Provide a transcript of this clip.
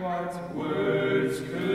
what words could